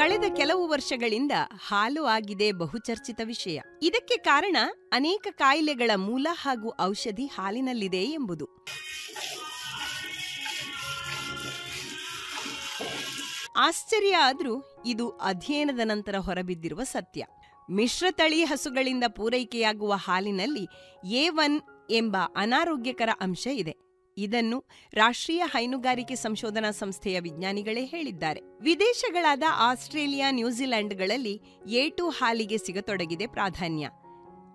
ಕಳೆದ ಕೆಲವು ವರ್ಷಗಳಿಂದ ಹಾಲು ಆಗಿದೆ ಬಹುಚರ್ಚಿತ ವಿಷಯ. ಇದಕ್ಕೆ ಕಾರಣ ಅನೇಕ ಕಾಯಿಲೆಗಳ ಮೂಲ ಹಾಗೂ ಔಷಧಿ ಹಾಲಿನಲ್ಲಿದೆ ಎಂಬುದು. ಆಶ್ಚರ್ಯ ಆದ್ರೂ ಇದು ಅಧ್ಯಯನದ ನಂತರ ಹೊರಬಿದ್ದಿರುವ ಸತ್ಯ. ಮಿಶ್ರತಳಿ ಹಸುಗಳಿಂದ ಪೂರೈಕೆಯಾಗುವ ಹಾಲಿನಲ್ಲಿ ಎ ಒನ್ ಎಂಬ ಅನಾರೋಗ್ಯಕರ ಅಂಶ ಇದೆ. ಇದನ್ನು ರಾಷ್ಟ್ರೀಯ ಹೈನುಗಾರಿಕೆ ಸಂಶೋಧನಾ ಸಂಸ್ಥೆಯ ವಿಜ್ಞಾನಿಗಳೇ ಹೇಳಿದ್ದಾರೆ. ವಿದೇಶಗಳಾದ ಆಸ್ಟ್ರೇಲಿಯಾ ನ್ಯೂಜಿಲೆಂಡ್ಗಳಲ್ಲಿ ಎ ಟು ಹಾಲಿಗೆ ಸಿಗತೊಡಗಿದೆ ಪ್ರಾಧಾನ್ಯ.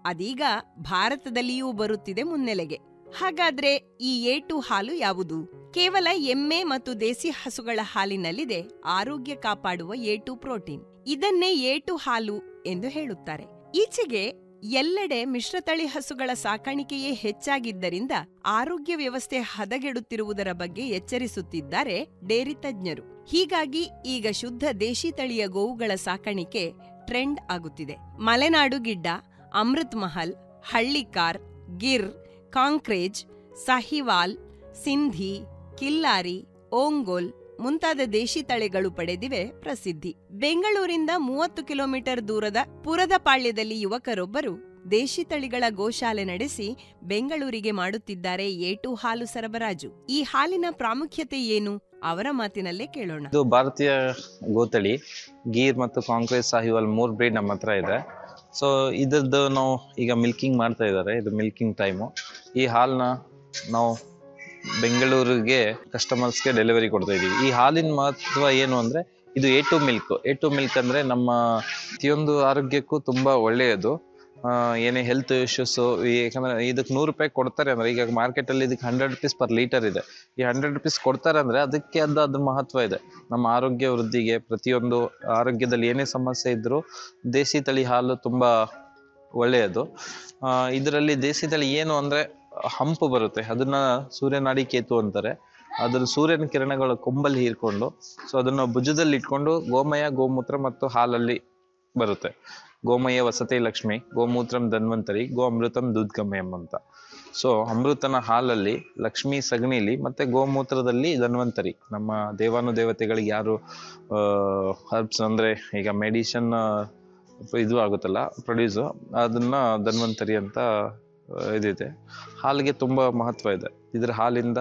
ಅದೀಗ ಭಾರತದಲ್ಲಿಯೂ ಬರುತ್ತಿದೆ ಮುನ್ನೆಲೆಗೆ. ಹಾಗಾದ್ರೆ ಈ ಏಟು ಹಾಲು ಯಾವುದು? ಕೇವಲ ಎಮ್ಮೆ ಮತ್ತು ದೇಸಿ ಹಸುಗಳ ಹಾಲಿನಲ್ಲಿದೆ ಆರೋಗ್ಯ ಕಾಪಾಡುವ ಏಟು ಪ್ರೋಟೀನ್. ಇದನ್ನೇ ಏಟು ಹಾಲು ಎಂದು ಹೇಳುತ್ತಾರೆ. ಈಚೆಗೆ ಎಲ್ಲೆಡೆ ಮಿಶ್ರತಳಿ ಹಸುಗಳ ಸಾಕಾಣಿಕೆಯೇ ಹೆಚ್ಚಾಗಿದ್ದರಿಂದ ಆರೋಗ್ಯ ವ್ಯವಸ್ಥೆ ಹದಗೆಡುತ್ತಿರುವುದರ ಬಗ್ಗೆ ಎಚ್ಚರಿಸುತ್ತಿದ್ದಾರೆ ಡೇರಿ ತಜ್ಞರು. ಹೀಗಾಗಿ ಈಗ ಶುದ್ಧ ದೇಶಿ ತಳಿಯ ಗೋವುಗಳ ಸಾಕಾಣಿಕೆ ಟ್ರೆಂಡ್ ಆಗುತ್ತಿದೆ. ಮಲೆನಾಡು ಗಿಡ್ಡ, ಅಮೃತ್ ಮಹಲ್, ಹಳ್ಳಿಕಾರ್, ಗಿರ್, ಕಾಂಕ್ರೇಜ್, ಸಹಿವಾಲ್, ಸಿಂಧಿ, ಕಿಲ್ಲಾರಿ, ಓಂಗೋಲ್ ಮುಂತಾದ ದೇಶಿ ತಳಿಗಳು ಪಡೆದಿವೆ ಪ್ರಸಿದ್ಧಿ. ಬೆಂಗಳೂರಿಂದ ಮೂವತ್ತು ಕಿಲೋಮೀಟರ್ ದೂರದ ಪುರದಪಾಳ್ಯದಲ್ಲಿ ಯುವಕರೊಬ್ಬರು ದೇಶಿ ತಳಿಗಳ ಗೋಶಾಲೆ ನಡೆಸಿ ಬೆಂಗಳೂರಿಗೆ ಮಾಡುತ್ತಿದ್ದಾರೆ ಏಟು ಹಾಲು ಸರಬರಾಜು. ಈ ಹಾಲಿನ ಪ್ರಾಮುಖ್ಯತೆ ಏನು? ಅವರ ಮಾತಿನಲ್ಲೇ ಕೇಳೋಣ. ಇದು ಭಾರತೀಯ ಗೋತಳಿ, ಗೀರ್ ಮತ್ತು ಕಾಂಗ್ರೆಸ್ ಸಾಹಿವಾಲ್ ಮೂರ್ ಬ್ರೀಡ್ ನಮ್ಮ ಹತ್ರ ಇದೆ. ಸೊ ಇದ್ರದ್ದು ನಾವು ಈಗ ಮಿಲ್ಕಿಂಗ್ ಮಾಡ್ತಾ ಇದ್ದಾರೆ. ಇದು ಮಿಲ್ಕಿಂಗ್ ಟೈಮು ಈ ಹಾಲನ್ನ ನಾವು ಬೆಂಗಳೂರಿಗೆ ಕಸ್ಟಮರ್ಸ್ಗೆ ಡೆಲಿವರಿ ಕೊಡ್ತಾ ಇದ್ದೀವಿ. ಈ ಹಾಲಿನ ಮಹತ್ವ ಏನು ಅಂದರೆ, ಇದು A two milk A two milk ಅಂದರೆ ನಮ್ಮ ಪ್ರತಿಯೊಂದು ಆರೋಗ್ಯಕ್ಕೂ ತುಂಬ ಒಳ್ಳೆಯದು. ಏನೇ ಹೆಲ್ತ್ ಇಶ್ಯೂಸು ಯಾಕಂದರೆ ಇದಕ್ಕೆ ನೂರು ರೂಪಾಯಿ ಕೊಡ್ತಾರೆ ಅಂದರೆ, ಈಗ ಮಾರ್ಕೆಟಲ್ಲಿ ಇದಕ್ಕೆ ಹಂಡ್ರೆಡ್ ರುಪೀಸ್ ಪರ್ ಲೀಟರ್ ಇದೆ. ಈ ಹಂಡ್ರೆಡ್ ರುಪೀಸ್ ಕೊಡ್ತಾರೆ ಅಂದರೆ ಅದಕ್ಕೆ ಅದು ಅದು ಮಹತ್ವ ಇದೆ. ನಮ್ಮ ಆರೋಗ್ಯ ವೃದ್ಧಿಗೆ ಪ್ರತಿಯೊಂದು ಆರೋಗ್ಯದಲ್ಲಿ ಏನೇ ಸಮಸ್ಯೆ ಇದ್ದರೂ ದೇಸಿ ತಳಿ ಹಾಲು ತುಂಬ ಒಳ್ಳೆಯದು. ಇದರಲ್ಲಿ ದೇಸಿ ತಳಿ ಏನು ಅಂದ್ರೆ ಹಂಪು ಬರುತ್ತೆ. ಅದನ್ನ ಸೂರ್ಯನಾಡಿ ಕೇತು ಅಂತಾರೆ. ಅದ್ರ ಸೂರ್ಯನ ಕಿರಣಗಳ ಕೊಂಬಲ್ಲಿ ಹೀರ್ಕೊಂಡು ಸೊ ಅದನ್ನ ಭುಜದಲ್ಲಿ ಇಟ್ಕೊಂಡು ಗೋಮಯ, ಗೋಮೂತ್ರ ಮತ್ತು ಹಾಲಲ್ಲಿ ಬರುತ್ತೆ. ಗೋಮಯ ವಸತಿ ಲಕ್ಷ್ಮಿ, ಗೋಮೂತ್ರಂ ಧನ್ವಂತರಿ, ಗೋ ಅಮೃತಂ ದೂದ್ಗಮಯಂ ಅಂತ. ಸೊ ಅಮೃತನ ಹಾಲಲ್ಲಿ, ಲಕ್ಷ್ಮಿ ಸಗಣಿಲಿ ಮತ್ತೆ ಗೋಮೂತ್ರದಲ್ಲಿ ಧನ್ವಂತರಿ. ನಮ್ಮ ದೇವಾನು ದೇವತೆಗಳಿಗೆ ಯಾರು ಹರ್ಬ್ಸ್ ಅಂದ್ರೆ ಈಗ ಮೆಡಿಷನ್ ಇದು ಆಗುತ್ತಲ್ಲ ಪ್ರೊಡ್ಯೂಸು ಅದನ್ನ ಧನ್ವಂತರಿ ಅಂತ ಇದಿದೆ ಹಾಲಿಗೆ ತುಂಬ ಮಹತ್ವ ಇದೆ. ಇದ್ರ ಹಾಲಿಂದ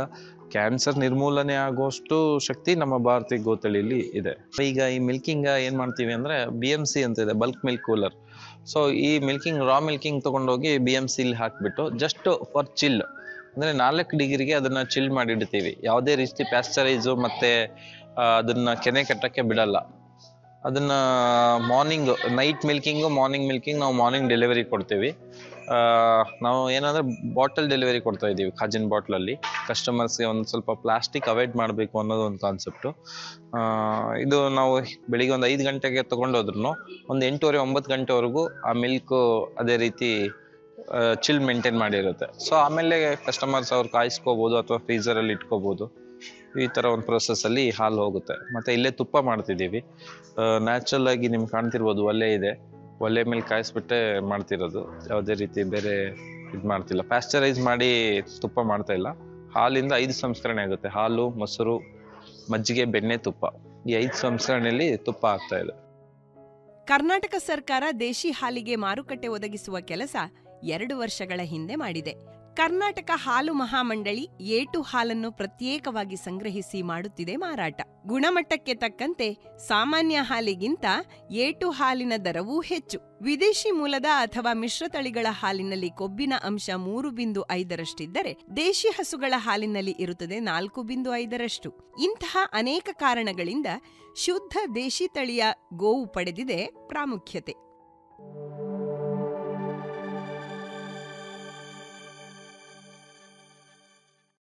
ಕ್ಯಾನ್ಸರ್ ನಿರ್ಮೂಲನೆ ಆಗುವಷ್ಟು ಶಕ್ತಿ ನಮ್ಮ ಭಾರತೀಯ ಗೋತಳಿಲಿ ಇದೆ. ಈಗ ಈ ಮಿಲ್ಕಿಂಗ್ ಏನು ಮಾಡ್ತೀವಿ ಅಂದ್ರೆ ಬಿ ಎಂ ಸಿ ಅಂತ ಇದೆ ಬಲ್ಕ್ ಮಿಲ್ಕ್ ಕೂಲರ್ ಸೊ ಈ ಮಿಲ್ಕಿಂಗ್ ರಾ ಮಿಲ್ಕಿಂಗ್ ತಗೊಂಡೋಗಿ ಬಿ ಎಂ ಸಿಲಿ ಹಾಕಿಬಿಟ್ಟು ಜಸ್ಟ್ ಫಾರ್ ಚಿಲ್ ಅಂದ್ರೆ ನಾಲ್ಕು ಡಿಗ್ರಿಗೆ ಅದನ್ನ ಚಿಲ್ ಮಾಡಿ ಇಡ್ತೀವಿ ಯಾವುದೇ ರೀತಿ ಪ್ಯಾಸ್ಚರೈಸು ಮತ್ತೆ ಅದನ್ನು ಕೆನೆ ಕಟ್ಟಕ್ಕೆ ಬಿಡಲ್ಲ. ಅದನ್ನ morning night milking morning milking ನಾವು ಮಾರ್ನಿಂಗ್ ಡೆಲಿವರಿ ಕೊಡ್ತೀವಿ. ನಾವು ಏನಂದ್ರೆ ಬಾಟಲ್ ಡೆಲಿವರಿ ಕೊಡ್ತಾ ಇದ್ದೀವಿ, ಖಾಜಿನ್ ಬಾಟ್ಲಲ್ಲಿ ಕಸ್ಟಮರ್ಸ್ಗೆ ಒಂದು ಸ್ವಲ್ಪ ಪ್ಲಾಸ್ಟಿಕ್ ಅವಾಯ್ಡ್ ಮಾಡಬೇಕು ಅನ್ನೋದು ಒಂದು ಕಾನ್ಸೆಪ್ಟು ಇದು ನಾವು ಬೆಳಿಗ್ಗೆ ಒಂದು ಐದು ಗಂಟೆಗೆ ತೊಗೊಂಡೋದ್ರು ಒಂದು ಎಂಟೂವರೆ, ಒಂಬತ್ತು ಗಂಟೆವರೆಗೂ ಆ ಮಿಲ್ಕು ಅದೇ ರೀತಿ ಚಿಲ್ ಮೇಂಟೈನ್ ಮಾಡಿರುತ್ತೆ. ಸೊ ಆಮೇಲೆ ಕಸ್ಟಮರ್ಸ್ ಅವ್ರು ಕಾಯಿಸ್ಕೋಬೋದು ಅಥವಾ ಫ್ರೀಸರಲ್ಲಿ ಇಟ್ಕೋಬೋದು. ಈ ಥರ ಒಂದು ಪ್ರೊಸೆಸ್ಸಲ್ಲಿ ಹಾಲು ಹೋಗುತ್ತೆ. ಮತ್ತು ಇಲ್ಲೇ ತುಪ್ಪ ಮಾಡ್ತಿದ್ದೀವಿ. ನ್ಯಾಚುರಲ್ ಆಗಿ ನಿಮ್ಗೆ ಕಾಣ್ತಿರ್ಬೋದು ಅಲ್ಲೇ ಇದೆ. ಒಲೆ ಮೇಲೆ ಕಾಯಿಸ್ಬಿಟ್ಟೆ ಮಾಡ್ತಿರೋದು. ಯಾವುದೇ ರೀತಿ ಬೇರೆ ಇದು ಮಾಡ್ತಿಲ್ಲ. ಪ್ಯಾಶ್ಚರೈಸ್ ಮಾಡಿ ತುಪ್ಪ ಮಾಡ್ತಾ ಇಲ್ಲ. ಹಾಲಿಂದ ಐದು ಸಂಸ್ಕರಣೆ ಆಗುತ್ತೆ. ಹಾಲು, ಮೊಸರು, ಮಜ್ಜಿಗೆ, ಬೆಣ್ಣೆ, ತುಪ್ಪ. ಈ ಐದು ಸಂಸ್ಕರಣೆಯಲ್ಲಿ ತುಪ್ಪ ಆಗ್ತಾ ಇದೆ. ಕರ್ನಾಟಕ ಸರ್ಕಾರ ದೇಶಿ ಹಾಲಿಗೆ ಮಾರುಕಟ್ಟೆ ಒದಗಿಸುವ ಕೆಲಸ ಎರಡು ವರ್ಷಗಳ ಹಿಂದೆ ಮಾಡಿದೆ. ಕರ್ನಾಟಕ ಹಾಲು ಮಹಾಮಂಡಳಿ ಏಟು ಹಾಲನ್ನು ಪ್ರತ್ಯೇಕವಾಗಿ ಸಂಗ್ರಹಿಸಿ ಮಾಡುತ್ತಿದೆ ಮಾರಾಟ. ಗುಣಮಟ್ಟಕ್ಕೆ ತಕ್ಕಂತೆ ಸಾಮಾನ್ಯ ಹಾಲಿಗಿಂತ ಏಟು ಹಾಲಿನ ದರವೂ ಹೆಚ್ಚು. ವಿದೇಶಿ ಮೂಲದ ಅಥವಾ ಮಿಶ್ರತಳಿಗಳ ಹಾಲಿನಲ್ಲಿ ಕೊಬ್ಬಿನ ಅಂಶ ಮೂರು ಬಿಂದು ಐದರಷ್ಟಿದ್ದರೆ ದೇಶಿ ಹಸುಗಳ ಹಾಲಿನಲ್ಲಿ ಇರುತ್ತದೆ ನಾಲ್ಕು ಬಿಂದು ಐದರಷ್ಟು. ಇಂತಹ ಅನೇಕ ಕಾರಣಗಳಿಂದ ಶುದ್ಧ ದೇಶಿ ತಳಿಯ ಗೋವು ಪಡೆದಿದೆ ಪ್ರಾಮುಖ್ಯತೆ.